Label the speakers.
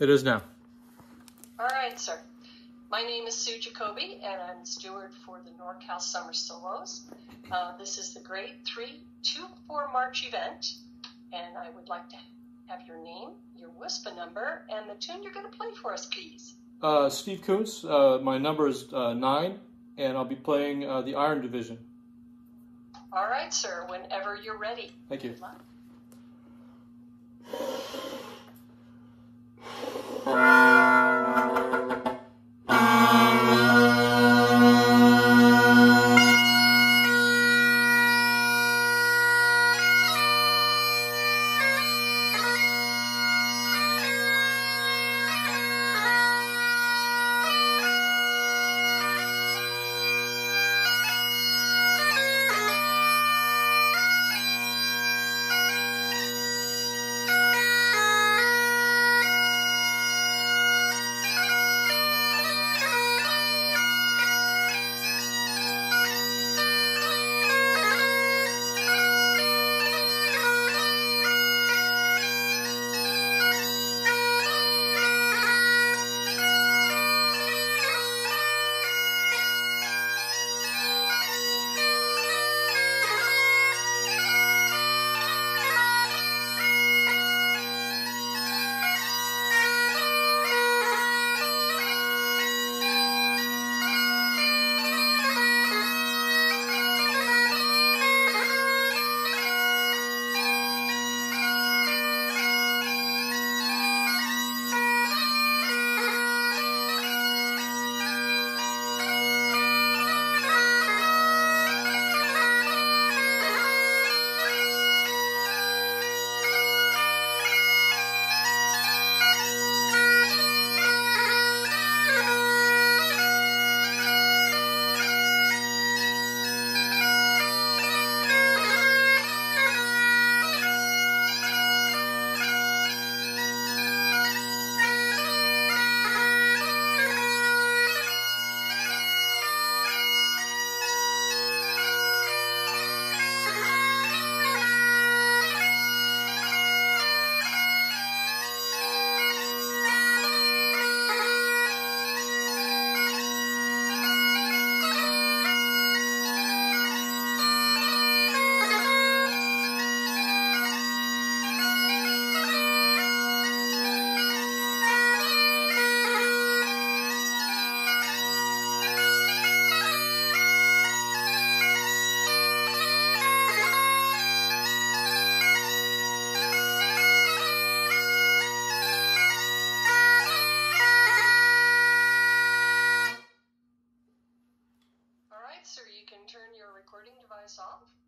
Speaker 1: It is now.
Speaker 2: All right, sir. My name is Sue Jacoby, and I'm steward for the NorCal Summer Solos. Uh, this is the grade 3 2 4 March event, and I would like to have your name, your WUSPBA number, and the tune you're going to play for us, please.
Speaker 1: Uh, Steve Coontz, uh, my number is uh, 9, and I'll be playing uh, the Iron Division.
Speaker 2: All right, sir, whenever you're ready.
Speaker 1: Thank you.
Speaker 2: Good